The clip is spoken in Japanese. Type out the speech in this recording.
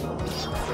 そう。